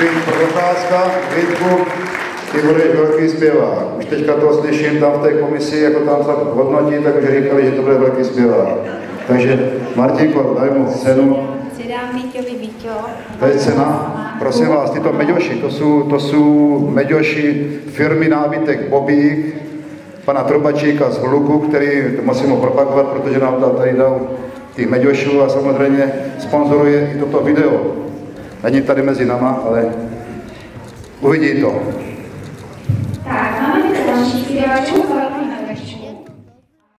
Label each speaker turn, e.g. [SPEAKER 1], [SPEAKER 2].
[SPEAKER 1] Vít Procházka, Vítku, ty budeš velký zpěvák. Už teďka to slyším tam v té komisi, jako tam se hodnotí, tak už říkali, že to bude velký zpěvák. Takže Martinko, daj mu cenu. To je cena. Prosím vás, tyto meďoši, to jsou, to jsou meďoši firmy nábytek Bobík, pana Trubačíka z Hluku, který, to musím ho propagovat, protože nám tady dal těch meďošů a samozřejmě sponzoruje i toto video. Není tady mezi náma, ale uvidí to.
[SPEAKER 2] Tak, máme tady další zpěvačku.